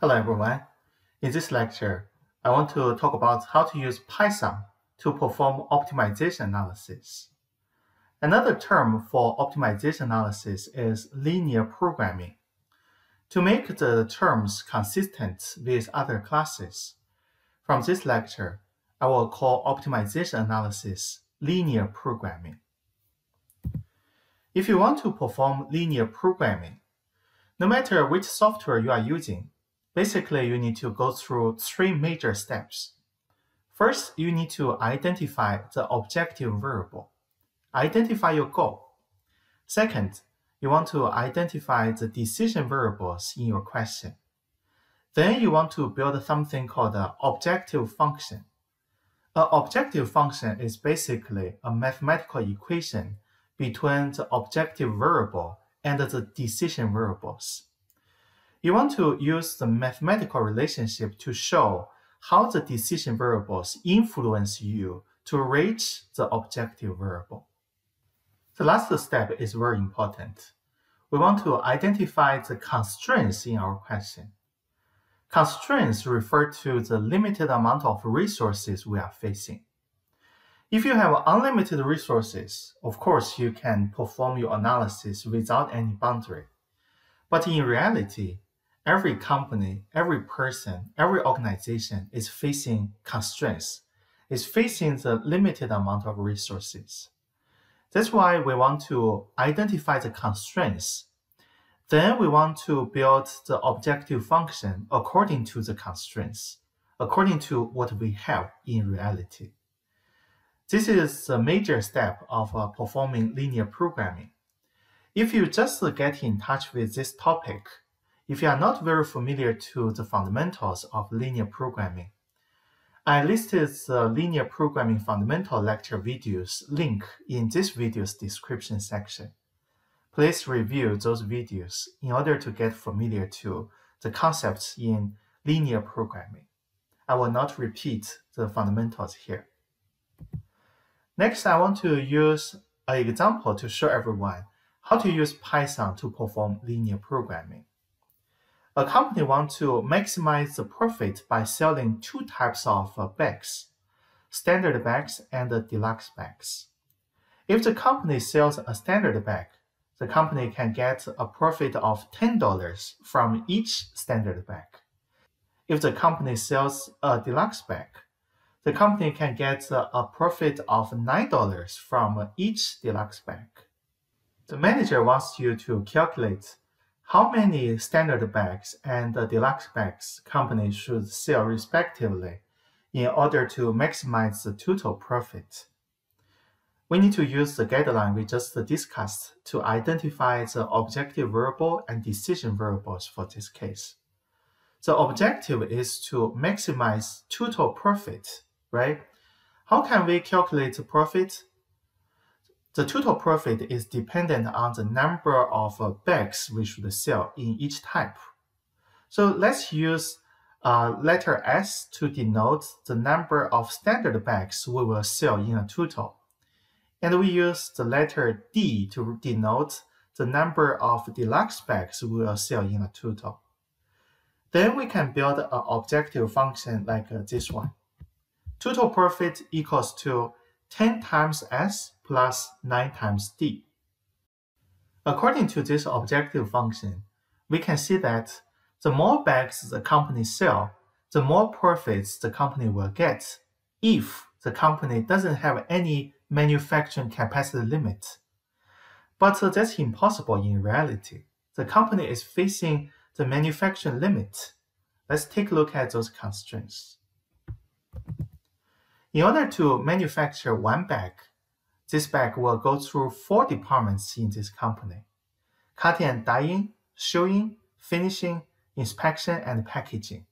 Hello everyone. In this lecture, I want to talk about how to use Python to perform optimization analysis. Another term for optimization analysis is linear programming. To make the terms consistent with other classes, from this lecture, I will call optimization analysis linear programming. If you want to perform linear programming, no matter which software you are using, basically you need to go through three major steps. First, you need to identify the objective variable. Identify your goal. Second, you want to identify the decision variables in your question. Then you want to build something called an objective function. An objective function is basically a mathematical equation between the objective variable and the decision variables. You want to use the mathematical relationship to show how the decision variables influence you to reach the objective variable. The last step is very important. We want to identify the constraints in our question. Constraints refer to the limited amount of resources we are facing. If you have unlimited resources, of course, you can perform your analysis without any boundary. But in reality, every company, every person, every organization is facing constraints, is facing the limited amount of resources. That's why we want to identify the constraints. Then we want to build the objective function according to the constraints, according to what we have in reality. This is a major step of uh, performing linear programming. If you just get in touch with this topic, if you are not very familiar to the fundamentals of linear programming, I listed the linear programming fundamental lecture videos link in this video's description section. Please review those videos in order to get familiar to the concepts in linear programming. I will not repeat the fundamentals here. Next, I want to use an example to show everyone how to use Python to perform linear programming. A company wants to maximize the profit by selling two types of uh, bags, standard bags and deluxe bags. If the company sells a standard bag, the company can get a profit of $10 from each standard bag. If the company sells a deluxe bag, the company can get a profit of $9 from each deluxe bag. The manager wants you to calculate how many standard bags and deluxe bags companies should sell respectively in order to maximize the total profit. We need to use the guideline we just discussed to identify the objective variable and decision variables for this case. The objective is to maximize total profit right? How can we calculate profit? The total profit is dependent on the number of uh, bags we should sell in each type. So let's use uh, letter S to denote the number of standard bags we will sell in a total. And we use the letter D to denote the number of deluxe bags we will sell in a total. Then we can build an objective function like uh, this one total profit equals to 10 times S plus 9 times D. According to this objective function, we can see that the more bags the company sell, the more profits the company will get if the company doesn't have any manufacturing capacity limit. But that's impossible in reality. The company is facing the manufacturing limit. Let's take a look at those constraints. In order to manufacture one bag, this bag will go through four departments in this company. Cutting and dyeing, sewing, finishing, inspection, and packaging.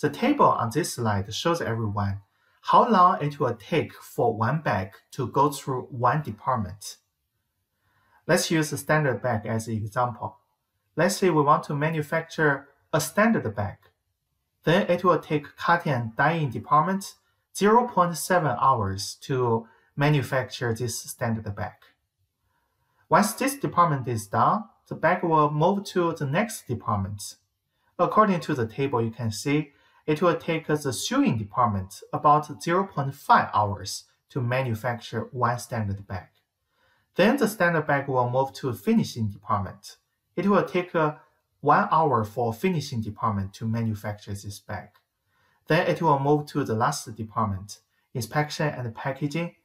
The table on this slide shows everyone how long it will take for one bag to go through one department. Let's use a standard bag as an example. Let's say we want to manufacture a standard bag. Then it will take cutting and dyeing department 0.7 hours to manufacture this standard bag. Once this department is done, the bag will move to the next department. According to the table, you can see it will take the sewing department about 0.5 hours to manufacture one standard bag. Then the standard bag will move to finishing department. It will take uh, one hour for finishing department to manufacture this bag. Then it will move to the last department, inspection and packaging.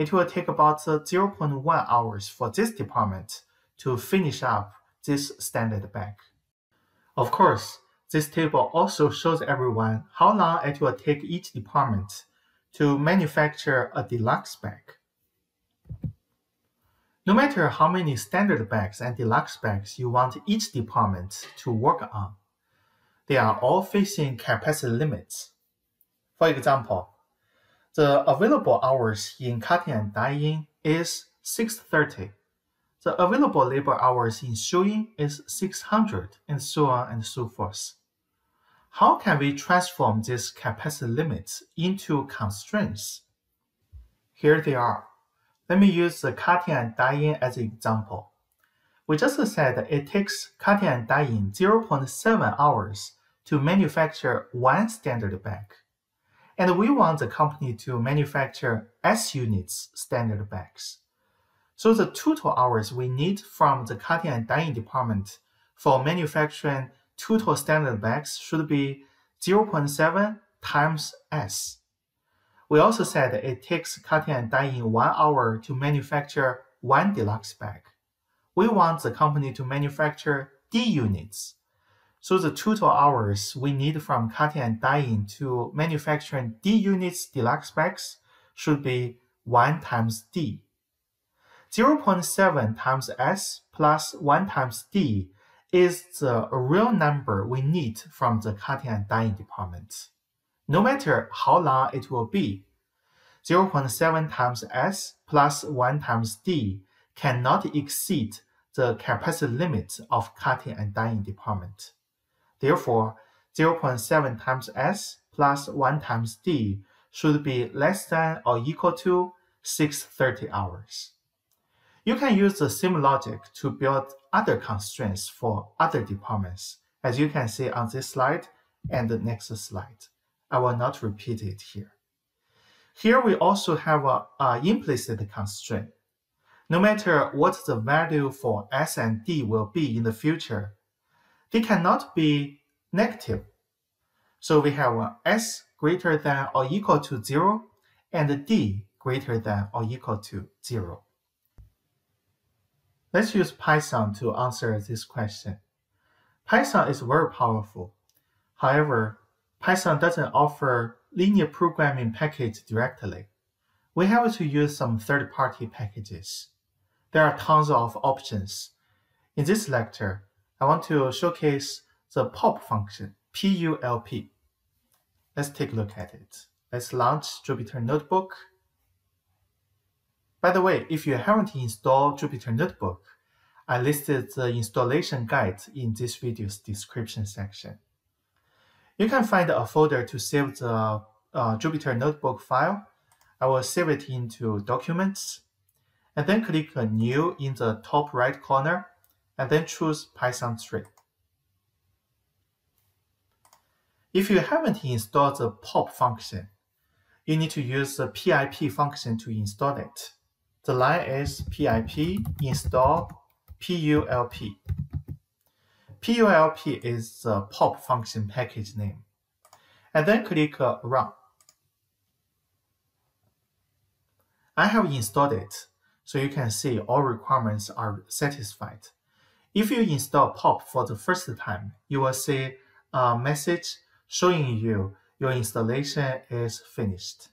It will take about uh, 0.1 hours for this department to finish up this standard bag. Of course, this table also shows everyone how long it will take each department to manufacture a deluxe bag. No matter how many standard bags and deluxe bags you want each department to work on, they are all facing capacity limits. For example, the available hours in cutting and dyeing is 630. The available labor hours in sewing is 600, and so on and so forth. How can we transform these capacity limits into constraints? Here they are. Let me use the cutting and dyeing as an example. We just said it takes cutting and dyeing 0.7 hours to manufacture one standard bag. And we want the company to manufacture S units standard bags. So the total hours we need from the cutting and dyeing department for manufacturing total standard bags should be 0.7 times S. We also said it takes cutting and dyeing one hour to manufacture one deluxe bag. We want the company to manufacture D units. So the total hours we need from cutting and dyeing to manufacturing D units deluxe bags should be 1 times D. 0.7 times S plus 1 times D is the real number we need from the cutting and dyeing department. No matter how long it will be, 0.7 times S plus 1 times D cannot exceed the capacity limit of cutting and dyeing department. Therefore, 0.7 times S plus 1 times D should be less than or equal to 630 hours. You can use the same logic to build other constraints for other departments, as you can see on this slide and the next slide. I will not repeat it here. Here we also have an implicit constraint. No matter what the value for S and D will be in the future, they cannot be negative. So we have uh, S greater than or equal to 0 and D greater than or equal to 0. Let's use Python to answer this question. Python is very powerful. However, Python doesn't offer linear programming package directly. We have to use some third-party packages. There are tons of options. In this lecture, I want to showcase the pulp function, P-U-L-P. Let's take a look at it. Let's launch Jupyter Notebook by the way, if you haven't installed Jupyter Notebook, I listed the installation guide in this video's description section. You can find a folder to save the uh, Jupyter Notebook file. I will save it into Documents, and then click New in the top right corner, and then choose Python 3. If you haven't installed the pulp function, you need to use the pip function to install it. The line is pip install pulp. pulp is the pulp function package name. And then click uh, Run. I have installed it, so you can see all requirements are satisfied. If you install pulp for the first time, you will see a message showing you your installation is finished.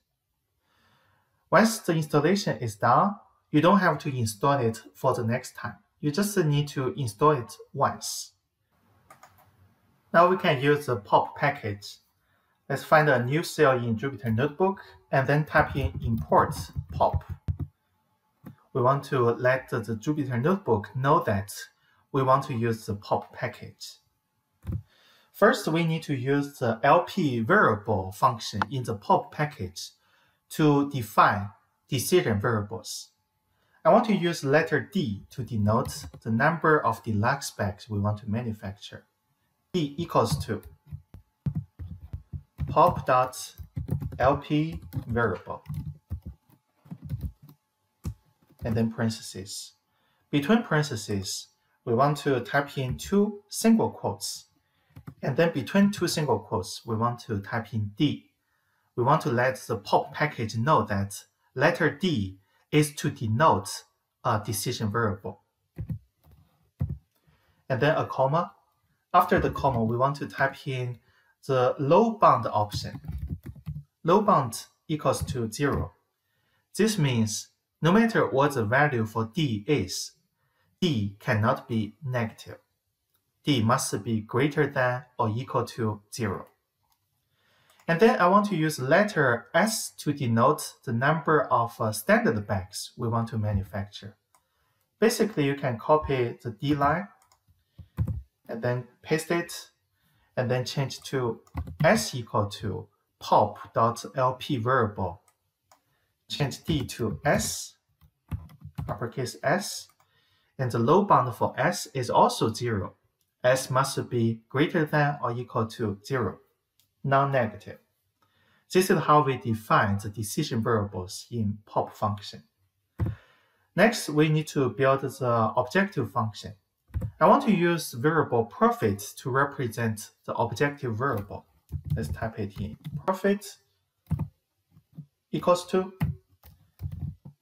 Once the installation is done, you don't have to install it for the next time. You just need to install it once. Now we can use the pulp package. Let's find a new cell in Jupyter Notebook and then type in import pulp. We want to let the Jupyter Notebook know that we want to use the pulp package. First, we need to use the LP variable function in the pulp package to define decision variables. I want to use letter D to denote the number of deluxe bags we want to manufacture. d equals to pulp dot lp variable and then parentheses. Between parentheses, we want to type in two single quotes. And then between two single quotes, we want to type in D. We want to let the pulp package know that letter D is to denote a decision variable. And then a comma. After the comma, we want to type in the low bound option. Low bound equals to zero. This means no matter what the value for D is, D cannot be negative. D must be greater than or equal to 0. And then I want to use letter S to denote the number of uh, standard bags we want to manufacture. Basically, you can copy the D line and then paste it and then change to S equal to pulp.lp variable. Change D to S, uppercase S, and the low bound for S is also 0. S must be greater than or equal to 0, non-negative. This is how we define the decision variables in pulp function. Next, we need to build the objective function. I want to use variable profit to represent the objective variable. Let's type it in. Profit equals to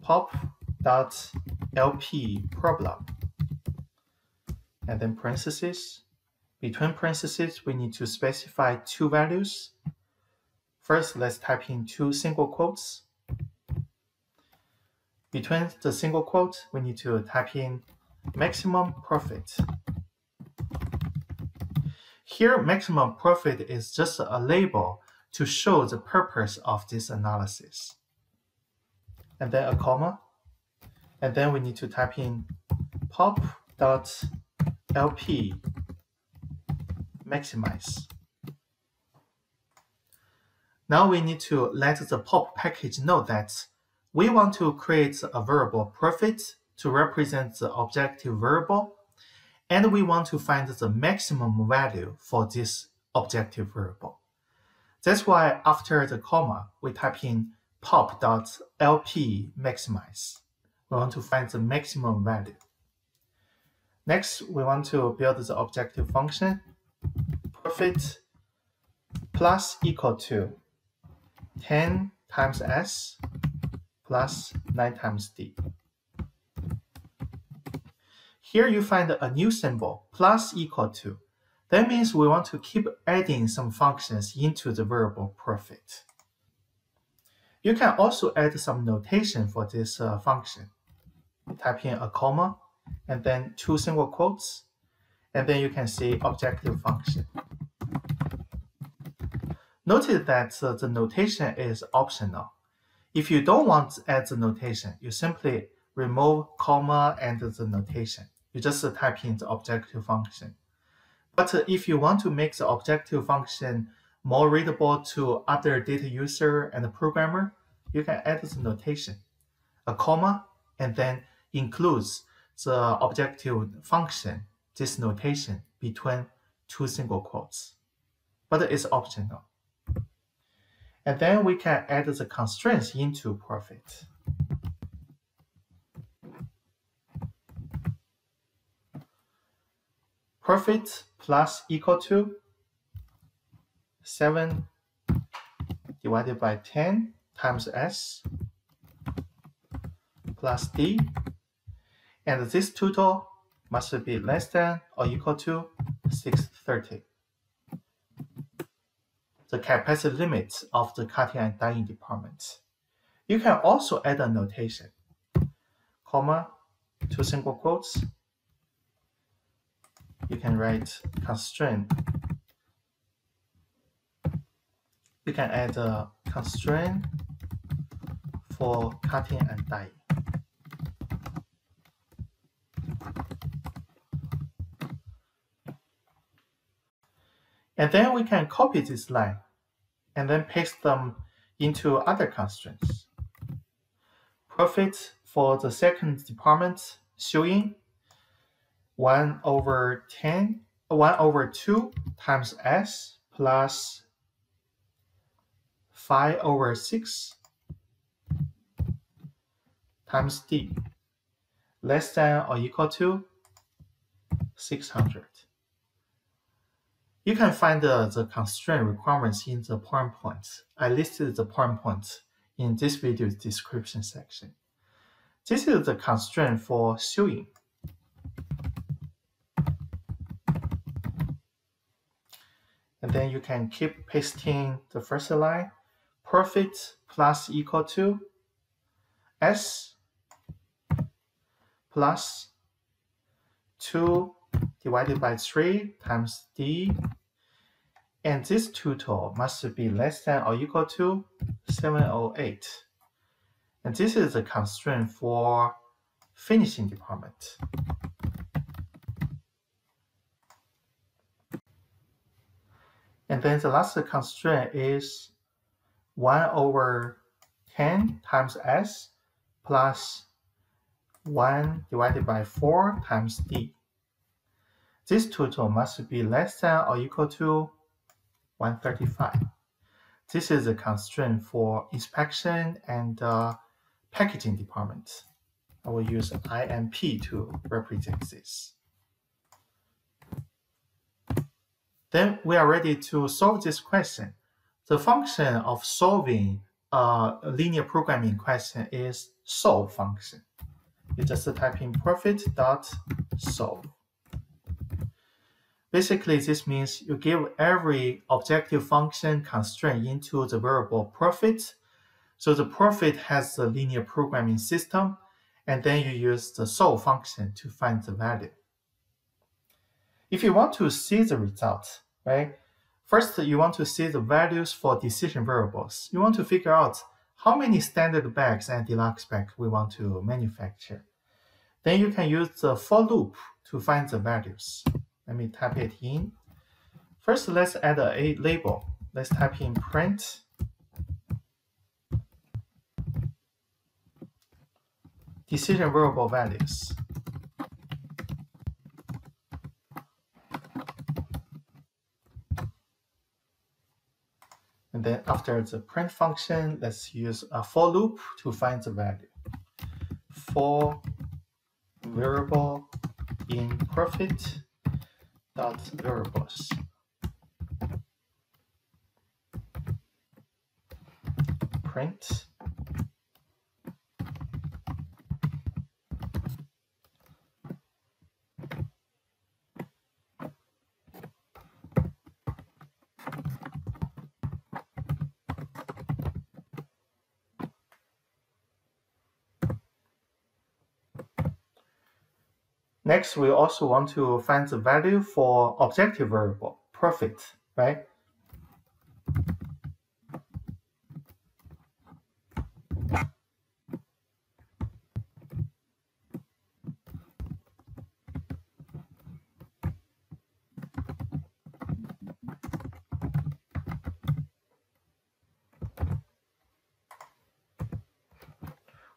pulp dot lp problem and then parentheses. Between parentheses, we need to specify two values. First, let's type in two single quotes. Between the single quote, we need to type in maximum profit. Here, maximum profit is just a label to show the purpose of this analysis. And then a comma. And then we need to type in pulp.lp maximize. Now we need to let the pulp package know that we want to create a variable profit to represent the objective variable, and we want to find the maximum value for this objective variable. That's why after the comma, we type in pulp.lp maximize. We want to find the maximum value. Next, we want to build the objective function profit plus equal to 10 times s plus 9 times d. Here you find a new symbol, plus equal to. That means we want to keep adding some functions into the variable profit. You can also add some notation for this uh, function. Type in a comma, and then two single quotes, and then you can see objective function. Notice that uh, the notation is optional. If you don't want to add the notation, you simply remove comma and the notation. You just type in the objective function. But uh, if you want to make the objective function more readable to other data user and programmer, you can add the notation, a comma, and then includes the objective function, this notation between two single quotes. But it's optional. And then we can add the constraints into profit. Profit plus equal to 7 divided by 10 times S plus D. And this total must be less than or equal to 630. The capacity limit of the cutting and dyeing department. You can also add a notation, comma, two single quotes. You can write constraint You can add a constraint for cutting and dyeing. And then we can copy this line and then paste them into other constraints. Profit for the second department showing 1 over 10 1 over 2 times s plus 5 over 6 times d less than or equal to 600. You can find the, the constraint requirements in the PowerPoint. I listed the PowerPoint in this video's description section. This is the constraint for sewing. And then you can keep pasting the first line, profit plus equal to S plus 2 divided by 3 times D. And this total must be less than or equal to 708. And this is the constraint for finishing department. And then the last constraint is 1 over 10 times S plus 1 divided by 4 times D. This total must be less than or equal to 135. This is a constraint for inspection and uh, packaging department. I will use IMP to represent this. Then we are ready to solve this question. The function of solving a linear programming question is solve function. You just type in profit dot solve. Basically, this means you give every objective function constraint into the variable profit. So the profit has the linear programming system, and then you use the solve function to find the value. If you want to see the result, right? First, you want to see the values for decision variables. You want to figure out how many standard bags and deluxe bags we want to manufacture. Then you can use the for loop to find the values. Let me type it in. First, let's add a label. Let's type in print decision variable values. And then after the print function, let's use a for loop to find the value. For variable in profit dot variables. Print Next, we also want to find the value for objective variable, profit, right?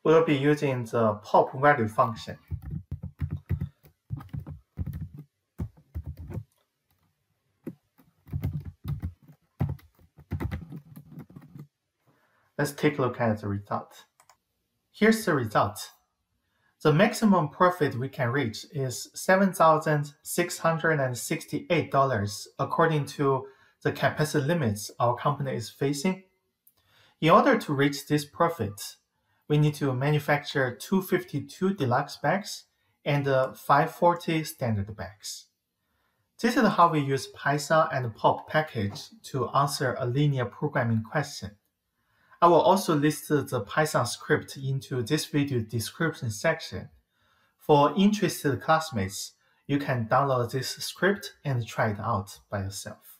We'll be using the pulp value function. Let's take a look at the result. Here's the result. The maximum profit we can reach is $7,668 according to the capacity limits our company is facing. In order to reach this profit, we need to manufacture 252 deluxe bags and uh, 540 standard bags. This is how we use Python and pulp package to answer a linear programming question. I will also list the Python script into this video description section. For interested classmates, you can download this script and try it out by yourself.